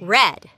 Red.